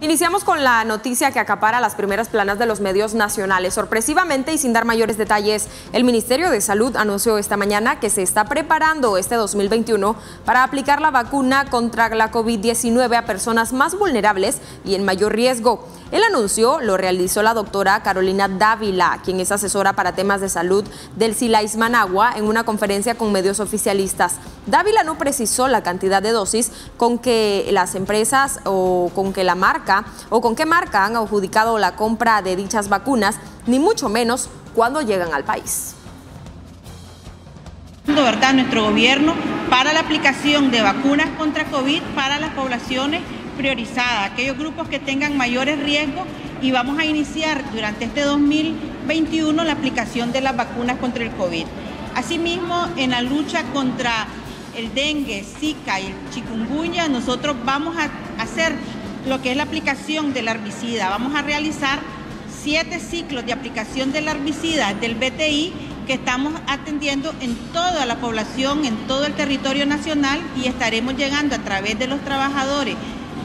Iniciamos con la noticia que acapara las primeras planas de los medios nacionales. Sorpresivamente y sin dar mayores detalles, el Ministerio de Salud anunció esta mañana que se está preparando este 2021 para aplicar la vacuna contra la COVID-19 a personas más vulnerables y en mayor riesgo. El anuncio lo realizó la doctora Carolina Dávila, quien es asesora para temas de salud del SILAIS Managua, en una conferencia con medios oficialistas. Dávila no precisó la cantidad de dosis con que las empresas o con que la marca o con qué marca han adjudicado la compra de dichas vacunas, ni mucho menos cuándo llegan al país. ¿verdad? Nuestro gobierno para la aplicación de vacunas contra COVID para las poblaciones priorizada, aquellos grupos que tengan mayores riesgos y vamos a iniciar durante este 2021 la aplicación de las vacunas contra el COVID. Asimismo, en la lucha contra el dengue, Zika y el chikungunya, nosotros vamos a hacer lo que es la aplicación del herbicida. Vamos a realizar siete ciclos de aplicación del herbicida del BTI que estamos atendiendo en toda la población, en todo el territorio nacional y estaremos llegando a través de los trabajadores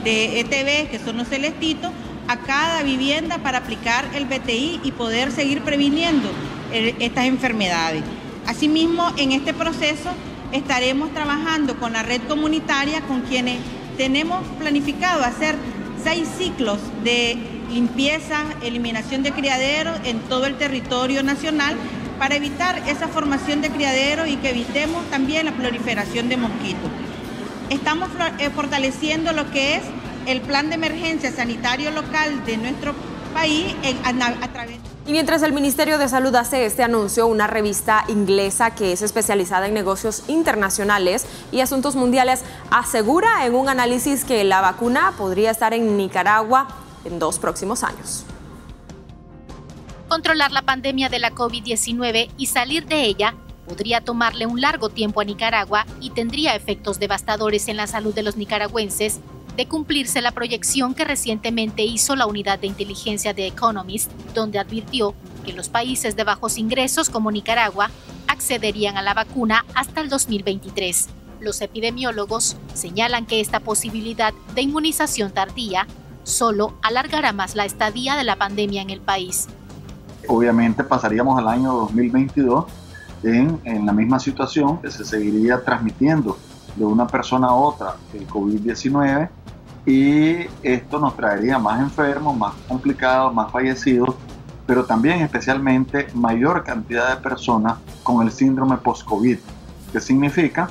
de ETB, que son los celestitos, a cada vivienda para aplicar el BTI y poder seguir previniendo estas enfermedades. Asimismo, en este proceso estaremos trabajando con la red comunitaria, con quienes tenemos planificado hacer seis ciclos de limpieza, eliminación de criaderos en todo el territorio nacional para evitar esa formación de criaderos y que evitemos también la proliferación de mosquitos. Estamos eh, fortaleciendo lo que es el plan de emergencia sanitario local de nuestro país a, través y mientras el Ministerio de Salud hace este anuncio, una revista inglesa que es especializada en negocios internacionales y asuntos mundiales asegura en un análisis que la vacuna podría estar en Nicaragua en dos próximos años. Controlar la pandemia de la COVID-19 y salir de ella podría tomarle un largo tiempo a Nicaragua y tendría efectos devastadores en la salud de los nicaragüenses de cumplirse la proyección que recientemente hizo la unidad de inteligencia de Economist, donde advirtió que los países de bajos ingresos como Nicaragua accederían a la vacuna hasta el 2023. Los epidemiólogos señalan que esta posibilidad de inmunización tardía solo alargará más la estadía de la pandemia en el país. Obviamente pasaríamos al año 2022 en, en la misma situación que se seguiría transmitiendo de una persona a otra el COVID-19 y esto nos traería más enfermos, más complicados, más fallecidos, pero también especialmente mayor cantidad de personas con el síndrome post-COVID, que significa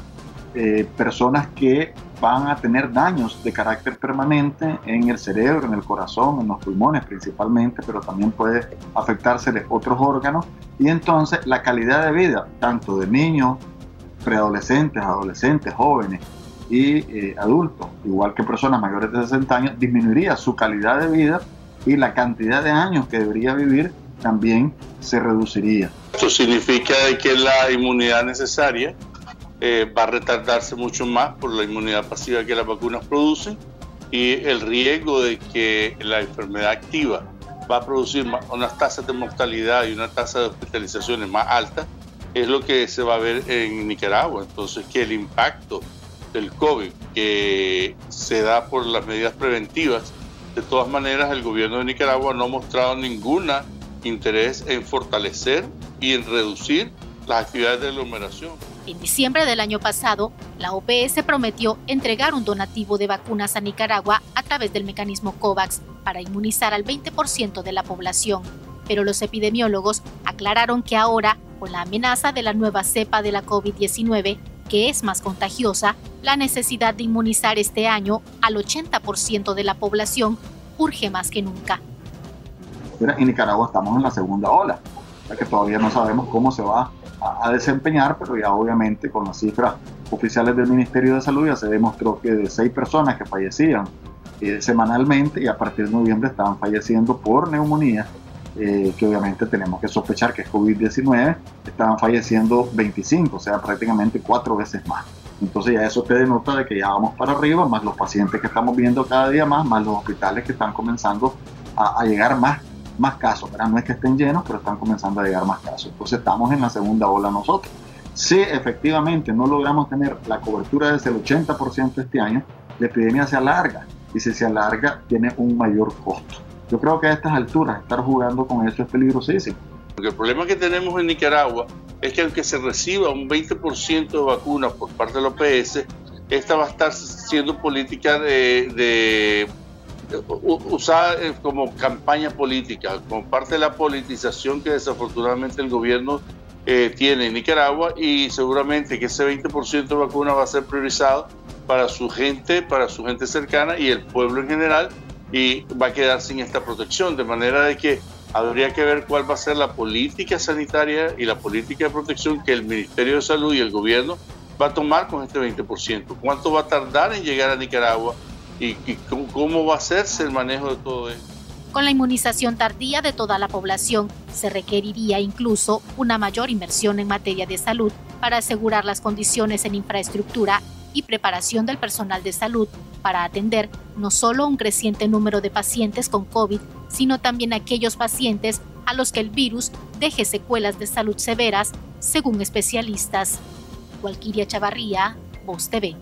eh, personas que van a tener daños de carácter permanente en el cerebro, en el corazón, en los pulmones principalmente, pero también puede afectarse otros órganos y entonces la calidad de vida tanto de niños, preadolescentes, adolescentes, jóvenes y eh, adultos, igual que personas mayores de 60 años, disminuiría su calidad de vida y la cantidad de años que debería vivir también se reduciría. Esto significa que la inmunidad necesaria eh, va a retardarse mucho más por la inmunidad pasiva que las vacunas producen y el riesgo de que la enfermedad activa va a producir unas tasas de mortalidad y una tasa de hospitalizaciones más altas es lo que se va a ver en Nicaragua. Entonces, que el impacto del COVID que se da por las medidas preventivas, de todas maneras el gobierno de Nicaragua no ha mostrado ningún interés en fortalecer y en reducir las actividades de aglomeración. En diciembre del año pasado, la OPS prometió entregar un donativo de vacunas a Nicaragua a través del mecanismo COVAX para inmunizar al 20% de la población. Pero los epidemiólogos aclararon que ahora, con la amenaza de la nueva cepa de la COVID-19, que es más contagiosa, la necesidad de inmunizar este año al 80% de la población urge más que nunca. En Nicaragua estamos en la segunda ola, ya que todavía no sabemos cómo se va a, desempeñar, pero ya obviamente con las cifras oficiales del Ministerio de Salud ya se demostró que de seis personas que fallecían eh, semanalmente y a partir de noviembre estaban falleciendo por neumonía eh, que obviamente tenemos que sospechar que es COVID-19, estaban falleciendo 25, o sea, prácticamente cuatro veces más. Entonces ya eso te denota de que ya vamos para arriba, más los pacientes que estamos viendo cada día más, más los hospitales que están comenzando a, llegar más, más casos. ¿verdad? No es que estén llenos, pero están comenzando a llegar más casos. Entonces estamos en la segunda ola nosotros. Si efectivamente no logramos tener la cobertura desde el 80% este año, la epidemia se alarga y si se alarga tiene un mayor costo. Yo creo que a estas alturas estar jugando con eso es peligrosísimo. Porque el problema que tenemos en Nicaragua es que aunque se reciba un 20% de vacunas por parte de la OPS, esta va a estar siendo política de, usada eh, como campaña política, como parte de la politización que desafortunadamente el gobierno eh, tiene en Nicaragua y seguramente que ese 20% de vacunas va a ser priorizado para su gente, para su gente cercana y el pueblo en general y va a quedar sin esta protección, de manera de que habría que ver cuál va a ser la política sanitaria y la política de protección que el Ministerio de Salud y el gobierno va a tomar con este 20%. ¿Cuánto va a tardar en llegar a Nicaragua y, cómo va a hacerse el manejo de todo esto? Con la inmunización tardía de toda la población, se requeriría incluso una mayor inversión en materia de salud para asegurar las condiciones en infraestructura y preparación del personal de salud para atender no solo un creciente número de pacientes con COVID, sino también aquellos pacientes a los que el virus deje secuelas de salud severas, según especialistas. Walquiria Chavarría, Voz TV.